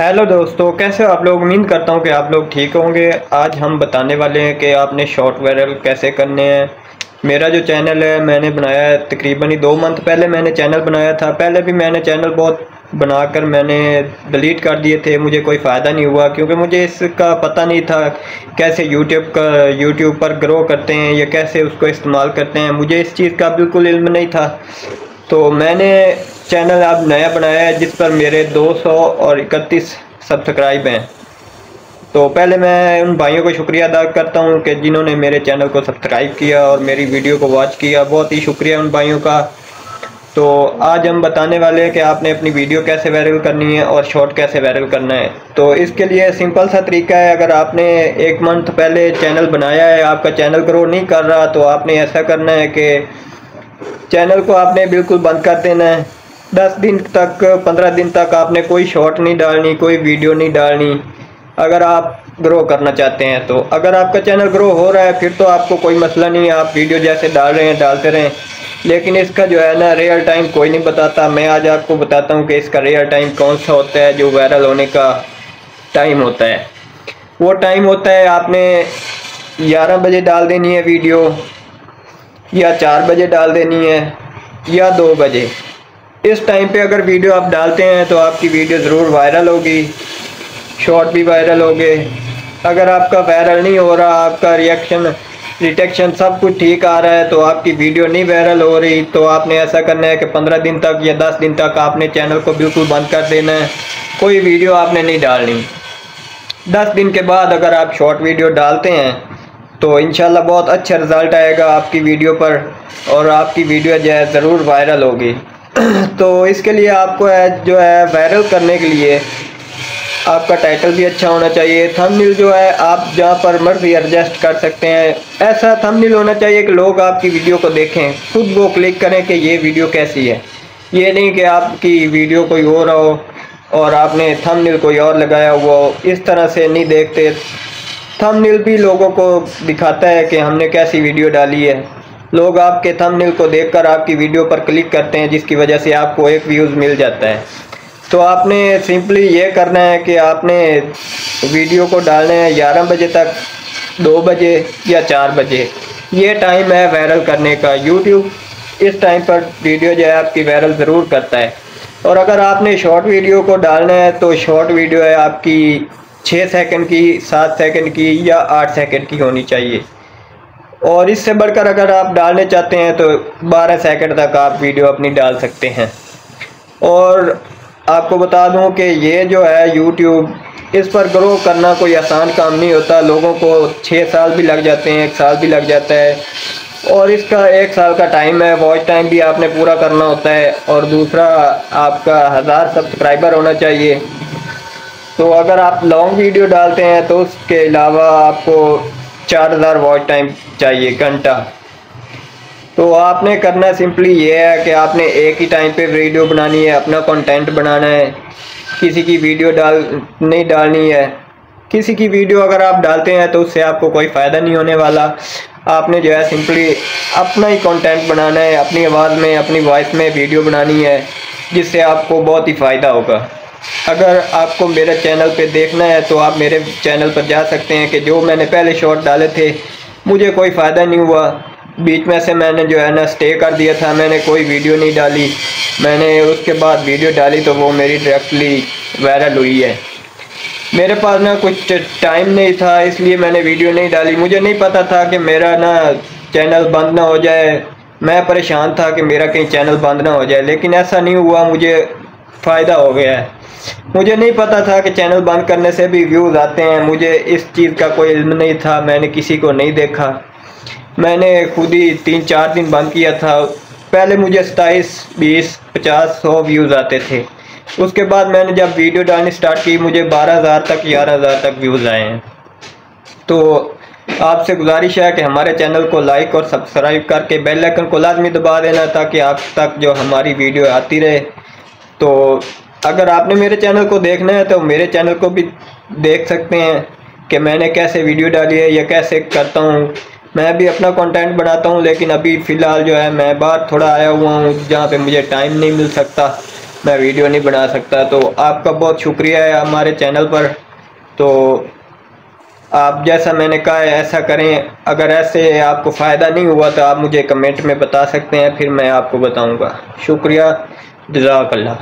Hello दोस्तों, कैसे हो आप लोग? उम्मीद करता हूँ कि आप लोग ठीक होंगे। आज हम बताने वाले हैं कि आपने शॉर्ट वायरल कैसे करने हैं। मेरा जो चैनल है, मैंने बनाया है तकरीबन ही दो मंथ पहले मैंने चैनल बनाया था। पहले भी मैंने चैनल बहुत बनाकर मैंने डिलीट कर दिए थे। मुझे कोई फ़ायदा नहीं हुआ, क्योंकि मुझे इसका पता नहीं था कैसे यूट्यूब का यूट्यूब पर ग्रो करते हैं या कैसे उसको इस्तेमाल करते हैं। मुझे इस चीज़ का बिल्कुल इल्म नहीं था। तो मैंने चैनल अब नया बनाया है, जिस पर मेरे 200 और इकतीस सब्सक्राइब हैं। तो पहले मैं उन भाइयों को शुक्रिया अदा करता हूँ कि जिन्होंने मेरे चैनल को सब्सक्राइब किया और मेरी वीडियो को वॉच किया। बहुत ही शुक्रिया उन भाइयों का। तो आज हम बताने वाले हैं कि आपने अपनी वीडियो कैसे वायरल करनी है और शॉर्ट कैसे वायरल करना है। तो इसके लिए सिंपल सा तरीका है, अगर आपने एक मंथ पहले चैनल बनाया है, आपका चैनल ग्रो नहीं कर रहा तो आपने ऐसा करना है कि चैनल को आपने बिल्कुल बंद कर देना है। दस दिन तक, पंद्रह दिन तक आपने कोई शॉर्ट नहीं डालनी, कोई वीडियो नहीं डालनी। अगर आप ग्रो करना चाहते हैं तो। अगर आपका चैनल ग्रो हो रहा है, फिर तो आपको कोई मसला नहीं आप वीडियो जैसे डाल रहे हैं, डालते रहें। लेकिन इसका जो है ना रियल टाइम कोई नहीं बताता। मैं आज आपको बताता हूँ कि इसका रियल टाइम कौन सा होता है, जो वायरल होने का टाइम होता है। वो टाइम होता है, आपने ग्यारह बजे डाल देनी है वीडियो या चार बजे डाल देनी है, या दो बजे। इस टाइम पे अगर वीडियो आप डालते हैं तो आपकी वीडियो ज़रूर वायरल होगी। शॉर्ट भी वायरल होंगे। अगर आपका वायरल नहीं हो रहा, आपका रिएक्शन डिटेक्शन सब कुछ ठीक आ रहा है तो आपकी वीडियो नहीं वायरल हो रही तो आपने ऐसा करना है कि पंद्रह दिन तक या दस दिन तक आपने चैनल को बिल्कुल बंद कर देना है। कोई वीडियो आपने नहीं डालनी। दस दिन के बाद अगर आप शॉर्ट वीडियो डालते हैं तो इन बहुत अच्छा रिज़ल्ट आएगा आपकी वीडियो पर, और आपकी वीडियो जो है ज़रूर वायरल होगी। तो इसके लिए आपको है, जो है वायरल करने के लिए आपका टाइटल भी अच्छा होना चाहिए। थंबनेल जो है, आप जहाँ पर मर्ज़ी एडजस्ट कर सकते हैं। ऐसा थंबनेल होना चाहिए कि लोग आपकी वीडियो को देखें। खुद वो क्लिक करें कि ये वीडियो कैसी है। ये नहीं कि आपकी वीडियो कोई और हो और आपने थंबनेल कोई और लगाया हुआ इस तरह से नहीं देखते। थंबनेल भी लोगों को दिखाता है कि हमने कैसी वीडियो डाली है। लोग आपके थंबनेल को देखकर आपकी वीडियो पर क्लिक करते हैं, जिसकी वजह से आपको एक व्यूज़ मिल जाता है। तो आपने सिंपली ये करना है कि आपने वीडियो को डालना है ग्यारह बजे तक, दो बजे या चार बजे। ये टाइम है वायरल करने का। यूट्यूब इस टाइम पर वीडियो जो है आपकी वायरल ज़रूर करता है। और अगर आपने शॉर्ट वीडियो को डालना है तो शॉर्ट वीडियो है आपकी छः सेकंड की, सात सेकंड की या आठ सेकंड की होनी चाहिए। और इससे बढ़कर अगर आप डालने चाहते हैं तो बारह सेकंड तक आप वीडियो अपनी डाल सकते हैं। और आपको बता दूँ कि ये जो है यूट्यूब इस पर ग्रो करना कोई आसान काम नहीं होता। लोगों को छः साल भी लग जाते हैं, एक साल भी लग जाता है। और इसका एक साल का टाइम है वॉच टाइम भी आपने पूरा करना होता है। और दूसरा, आपका हज़ार सब्सक्राइबर होना चाहिए। तो अगर आप लॉन्ग वीडियो डालते हैं तो उसके अलावा आपको चार हज़ार वॉच टाइम चाहिए, घंटा। तो आपने करना सिंपली ये है कि आपने एक ही टाइम पे वीडियो बनानी है, अपना कंटेंट बनाना है। किसी की वीडियो डाल, नहीं डालनी है। किसी की वीडियो अगर आप डालते हैं तो उससे आपको कोई फ़ायदा नहीं होने वाला। आपने जो है सिंपली अपना ही कंटेंट बनाना है, अपनी आवाज़ में, अपनी वॉइस में वीडियो बनानी है, जिससे आपको बहुत ही फ़ायदा होगा। अगर आपको मेरे चैनल पे देखना है तो आप मेरे चैनल पर जा सकते हैं कि जो मैंने पहले शॉर्ट डाले थे मुझे कोई फ़ायदा नहीं हुआ। बीच में से मैंने जो है ना स्टे कर दिया था, मैंने कोई वीडियो नहीं डाली। मैंने उसके बाद वीडियो डाली तो वो मेरी डायरेक्टली वायरल हुई है। मेरे पास ना कुछ टाइम नहीं था, इसलिए मैंने वीडियो नहीं डाली। मुझे नहीं पता था कि मेरा ना चैनल बंद ना हो जाए। मैं परेशान था कि मेरा कहीं चैनल बंद ना हो जाए, लेकिन ऐसा नहीं हुआ। मुझे फ़ायदा हो गया है। मुझे नहीं पता था कि चैनल बंद करने से भी व्यूज़ आते हैं। मुझे इस चीज़ का कोई इल्म नहीं था। मैंने किसी को नहीं देखा। मैंने खुद ही तीन चार दिन बंद किया था। पहले मुझे सताईस बीस, पचास, सौ व्यूज़ आते थे। उसके बाद मैंने जब वीडियो डालनी स्टार्ट की, मुझे बारह हज़ार तक, ग्यारह हज़ार तक व्यूज़ आए हैं। तो आपसे गुजारिश है कि हमारे चैनल को लाइक और सब्सक्राइब करके बेल आइकन को लाजमी दबा देना ताकि आप तक जो हमारी वीडियो आती रहे। तो अगर आपने मेरे चैनल को देखना है तो मेरे चैनल को भी देख सकते हैं कि मैंने कैसे वीडियो डाली है या कैसे करता हूँ। मैं भी अपना कंटेंट बनाता हूँ, लेकिन अभी फ़िलहाल जो है, मैं बाहर थोड़ा आया हुआ हूँ, जहाँ पे मुझे टाइम नहीं मिल सकता। मैं वीडियो नहीं बना सकता। तो आपका बहुत शुक्रिया है हमारे चैनल पर। तो आप जैसा मैंने कहा है, ऐसा करें। अगर ऐसे आपको फ़ायदा नहीं हुआ तो आप मुझे कमेंट में बता सकते हैं, फिर मैं आपको बताऊँगा। शुक्रिया। जजाकल्ला